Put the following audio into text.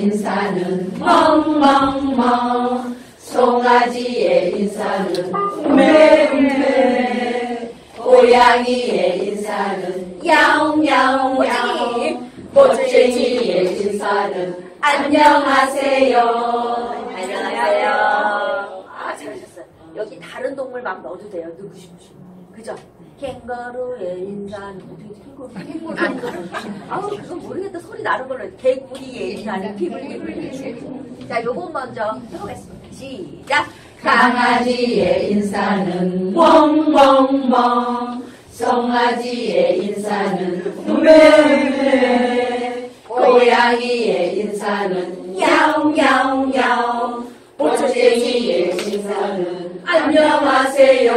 인사는 멍멍멍 송아지의 인사는 맹맹 고양이의 인사는 야옹야옹야옹 멋쟁이의 인사는 안녕하세요 안녕하세요. 아, 잘하셨어요. 여기 다른 동물 막 넣어도 돼요. 누구 싶으시 그죠? 캥거루의 어떻게 캥거루? 캥거루. 아우, 그건 모르겠다. 소리 나는 걸로. 개구리의 인사는 피불피불. 자, 요거 먼저 해보겠습니다. 시작. 강아지의 인사는 멍멍멍 송아지의 인사는 매매 고양이의 인사는 야옹야옹야옹 보초쟁이의 인사는 안녕하세요